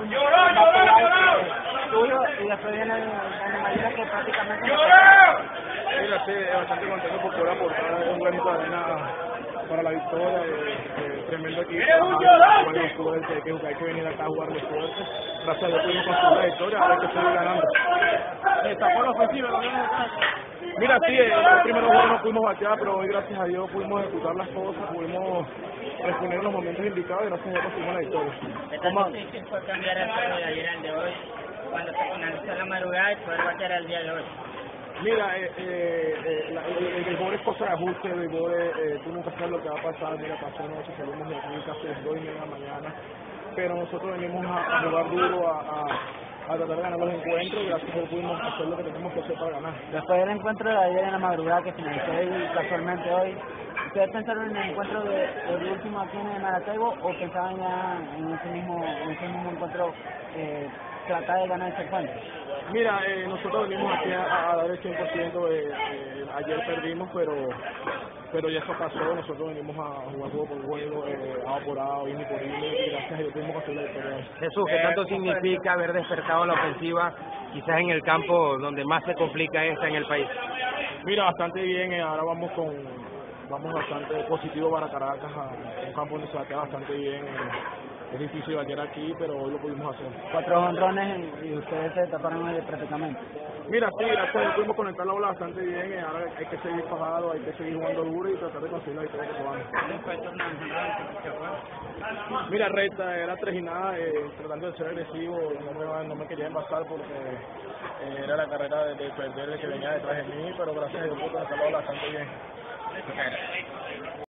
un tuyo y después viene el Mayera que prácticamente no Mira, sí, bastante contento por poder aportar un granito de arena para la victoria. Eh, tremendo equipo. Bueno, fuerte, hay que, hay que venir acá a jugar los fuertes. Gracias a Dios pudimos conseguir la victoria, ahora hay que seguir ganando. Está por la ofensiva, Mira, sí, en el primer juego no pudimos batear, pero hoy gracias a Dios pudimos ejecutar las cosas, pudimos responder en los momentos indicados y gracias a Dios conseguimos la victoria. ¿Cómo difícil fue cambiar el juego de ayer al de hoy cuando se finalizó la madrugada y poder batear el día de hoy? Mira, eh, eh, la, el, béisbol es cosa de ajuste, el béisbol eh, tú nunca sabes lo que va a pasar, mira, pasó noche, salimos de aquí casi las 2 y media de la mañana, pero nosotros venimos a, a jugar duro, a, a, a tratar de ganar los encuentros. Gracias a Dios pudimos hacer lo que tenemos que hacer para ganar. Después del encuentro de ayer en la madrugada que finalizó casualmente hoy, ¿ustedes pensaron en el encuentro de, del último aquí en Maracaibo o pensaban ya en ese mismo, en ese mismo encuentro eh, tratar de ganar ese encuentro? Mira, eh, nosotros venimos aquí a, a dar el 100%, eh, eh, ayer perdimos, pero pero ya eso pasó, nosotros venimos a jugar juego por juego, eh, A por A, INI por INI, y gracias a Dios pudimos conseguir la victoria. Jesús, ¿qué tanto significa haber despertado la ofensiva quizás en el campo donde más se complica esta en el país? Mira, bastante bien, eh, ahora vamos con vamos bastante positivo para Caracas, a un campo donde se batea bastante bien. es difícil batear aquí, pero hoy lo pudimos hacer. Cuatro honrones y ustedes se taparon prácticamente. Mira, sí, gracias a Dios pudimos conectar la bola bastante bien, eh, ahora hay que seguir pagado, hay que seguir jugando duro y tratar de conseguir la victoria que podamos. Mira, recta, era tres y nada, eh, tratando de ser agresivo, no me, no me quería envasar porque eh, era la carrera de, de perder el que venía detrás de mí, pero gracias a Dios pude conectar la bola bastante bien. apparently.